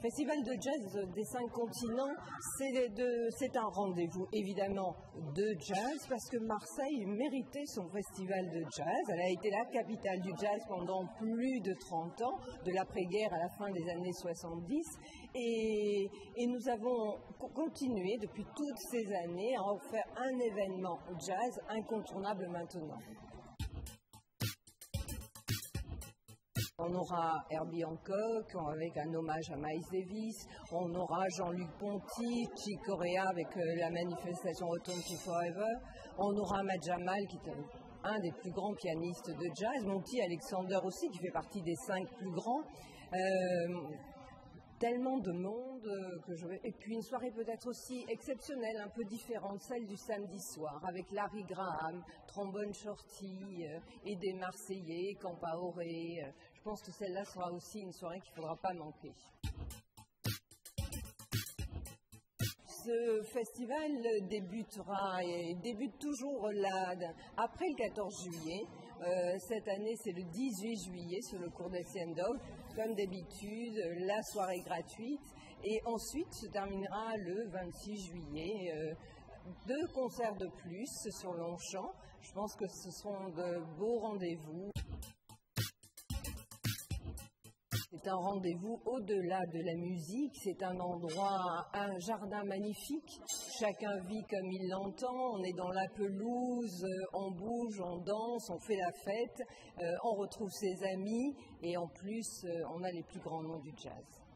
Festival de jazz des cinq continents, c'est un rendez-vous évidemment de jazz parce que Marseille méritait son festival de jazz. Elle a été la capitale du jazz pendant plus de 30 ans, de l'après-guerre à la fin des années 70. Et, et nous avons continué depuis toutes ces années à en faire un événement jazz incontournable maintenant. On aura Herbie Hancock avec un hommage à Miles Davis. On aura Jean-Luc Ponty, Chick Corea avec euh, la manifestation Return to Forever. On aura Matt qui est un des plus grands pianistes de jazz. Mon petit Alexander aussi qui fait partie des cinq plus grands. Euh, tellement de monde euh, que je Et puis une soirée peut-être aussi exceptionnelle, un peu différente, celle du samedi soir, avec Larry Graham, trombone shorty euh, et des Marseillais, Campaoré. Euh. je pense que celle-là sera aussi une soirée qu'il ne faudra pas manquer. Ce festival débutera et débute toujours là, après le 14 juillet. cette année, c'est le 18 juillet sur le cours des Siendov comme d'habitude, la soirée gratuite. Et ensuite se terminera le 26 juillet. Euh, deux concerts de plus sur Longchamp. Je pense que ce sont de beaux rendez-vous. C'est un rendez-vous au-delà de la musique, c'est un endroit, un jardin magnifique. Chacun vit comme il l'entend, on est dans la pelouse, on bouge, on danse, on fait la fête, euh, on retrouve ses amis et en plus euh, on a les plus grands noms du jazz.